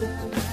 love.